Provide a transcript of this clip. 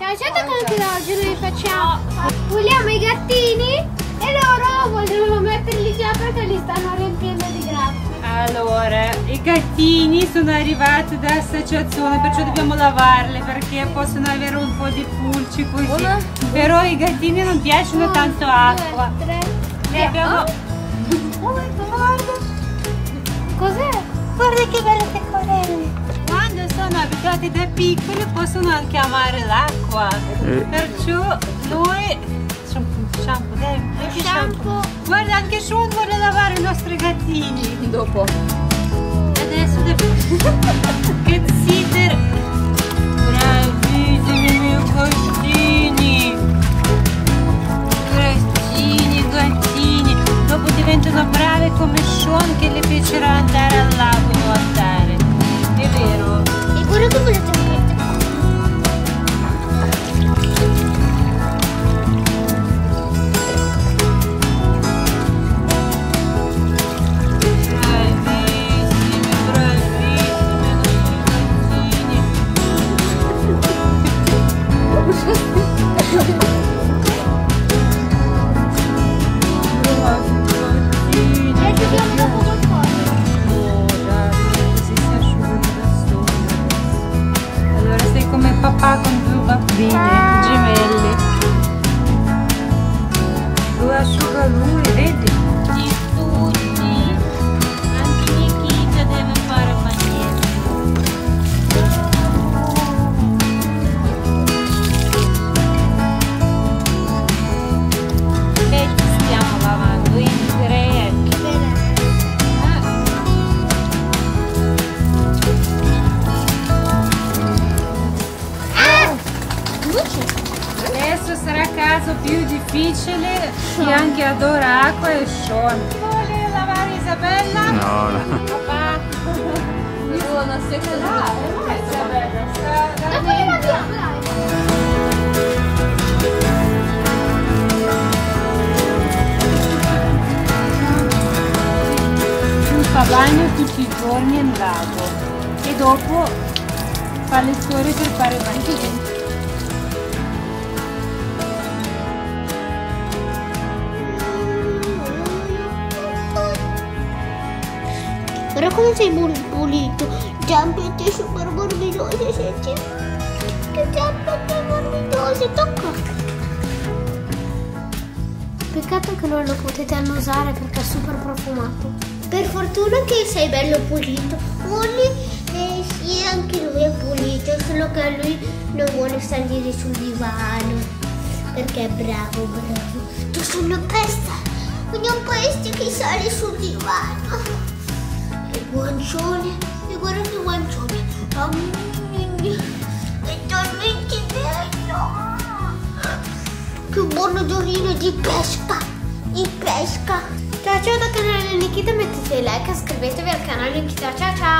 Ciao, certo anche oggi noi facciamo. Vogliamo i gattini e loro vogliono metterli già perché li stanno riempiendo di grazie. Allora, i gattini sono arrivati dall'associazione, perciò dobbiamo lavarli perché possono avere un po' di pulci così. Però i gattini non piacciono tanto acqua. E abbiamo... piccoli possono anche amare l'acqua. Perciò noi... Shampoo, shampoo, dai, metti Shampoo. Guarda, anche Sean vuole lavare i nostri gattini. Dopo. Adesso devo... che sitter! Bravissimi i miei gattini! Gattini, gattini! Dopo diventano bravi come Sean che le piacerà andare al lago papà con due bambini ah. gemelli. Due asciugalume, vedi? Caso più difficile chi anche adora acqua è Sean. Vuole lavare Isabella? No, no. Papà. Io una seconda. Isabella, sta Dopo li laviamo, dai. Fa bagno tutti i giorni in lago e dopo fa le storie per fare il bagno. Come sei pul- pulito. Giampette super morbidose, senti? Che giampette morbidose, tocca. Peccato che non lo potete annusare perché è super profumato. Per fortuna che sei bello pulito. Uli, eh, sì, anche lui è pulito, solo che lui non vuole salire sul divano. Perché è bravo, bravo. Tu sei una pesta. Una peste che sale sul divano. Guancione, e guarda che guancione. È talmente bello. Che buon odorino di pesca, di pesca. Ciao ciao dal canale Nikita, mettete like, iscrivetevi al canale Nikita, ciao ciao. E